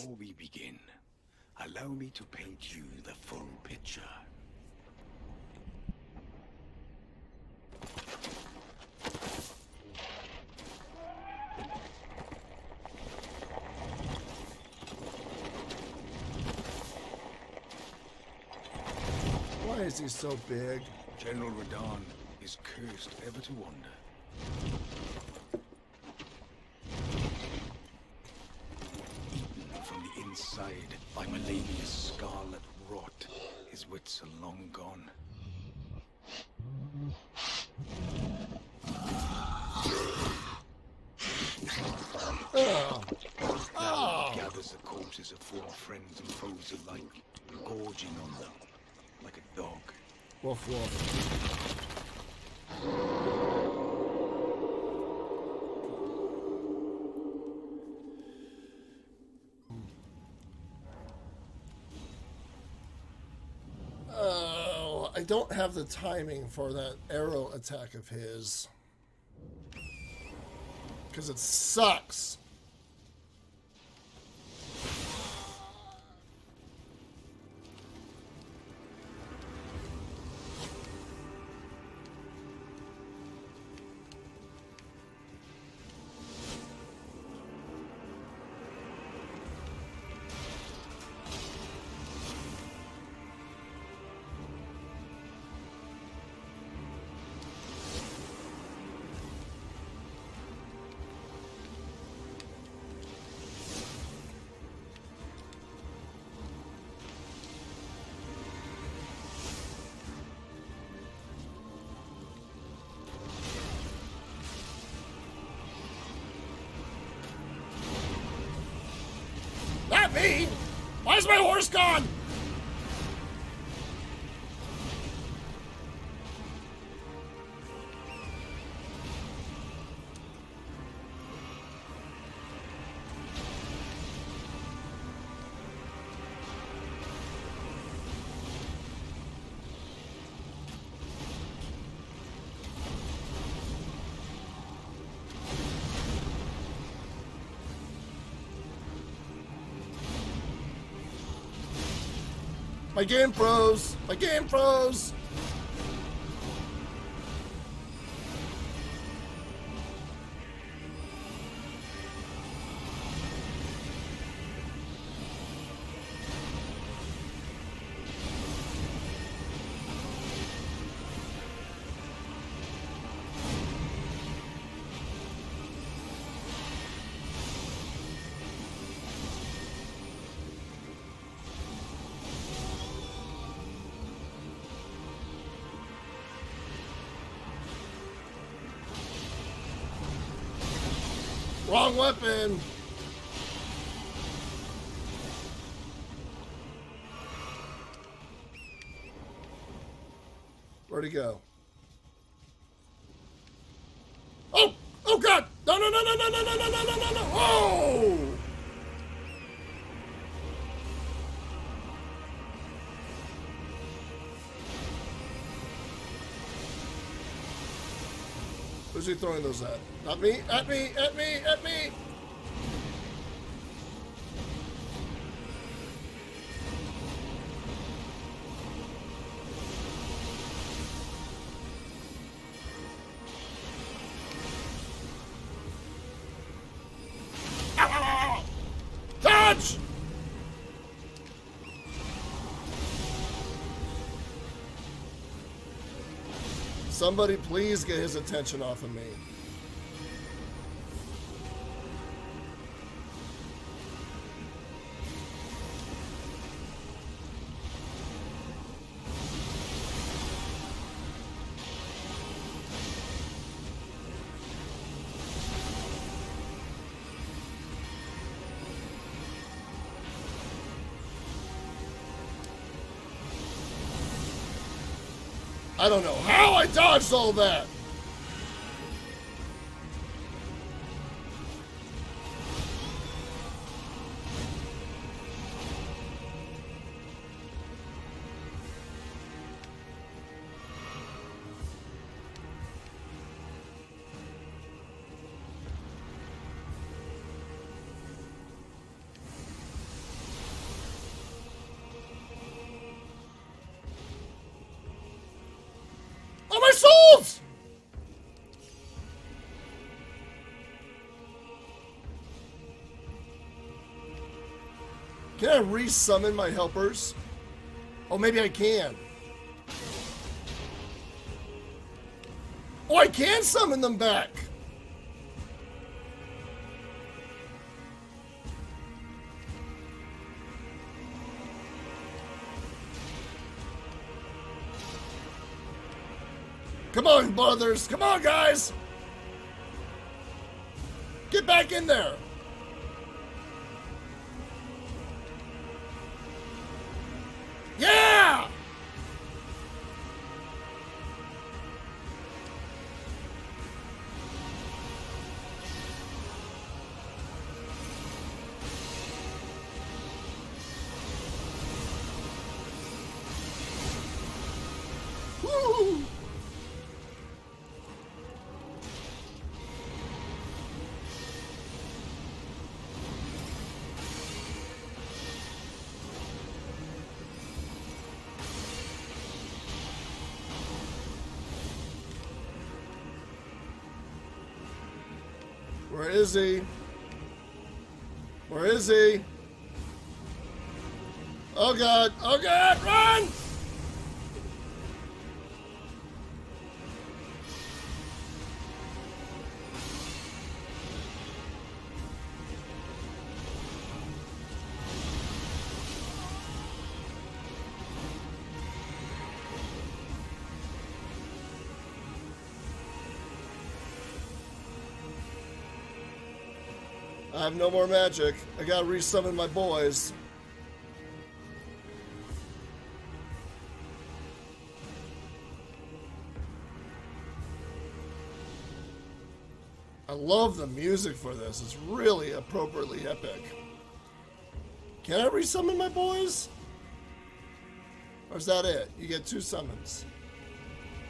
Before we begin, allow me to paint you the full picture. Why is he so big? General Radahn is cursed ever to wander. Inside by Malenia's scarlet rot, his wits are long gone. He gathers the corpses of former friends and foes alike, gorging on them like a dog. woof woof. Oh, I don't have the timing for that arrow attack of his. Because it sucks. Why is my horse gone? My game froze! My game froze! Wrong weapon! Where'd he go? Who's he throwing those at? Not me! At me! At me! At me! Ow, Somebody please get his attention off of me. I don't know how I dodged all that. Souls! Can I resummon my helpers? Oh, maybe I can. Oh, I can summon them back. Come on, brothers. Come on, guys. Get back in there. Yeah! Woo! Where is he? Where is he? Oh god! Oh god! Run! I have no more magic. I gotta resummon my boys. I love the music for this. It's really appropriately epic. Can I resummon my boys? Or is that it? You get two summons.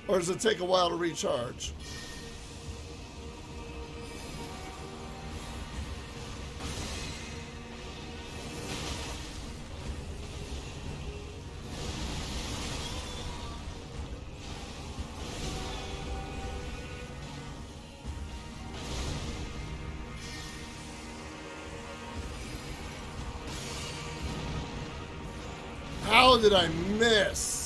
Or does it take a while to recharge? How did I miss?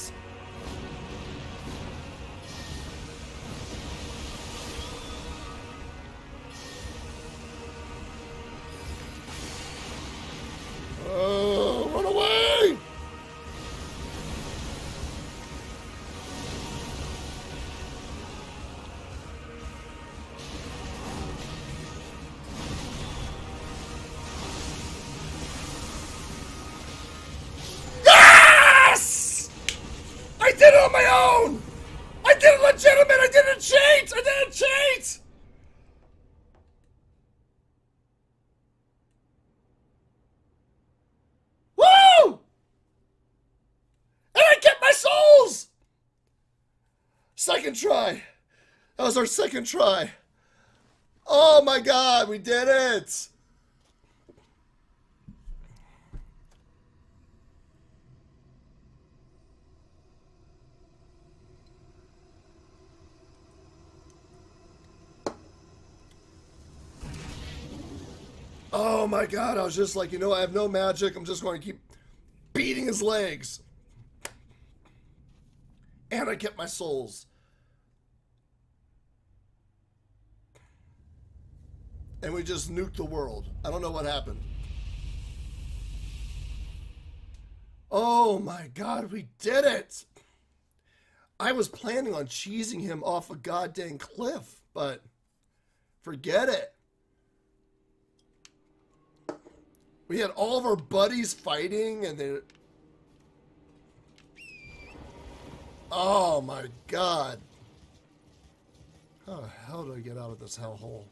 Second try. That was our second try. Oh my god, we did it! Oh my god, I was just like, you know, I have no magic. I'm just going to keep beating his legs. And I kept my souls. And we just nuked the world. I don't know what happened. Oh my god, we did it! I was planning on cheesing him off a goddamn cliff, but forget it. We had all of our buddies fighting, and they. Oh my god. How the hell do I get out of this hellhole?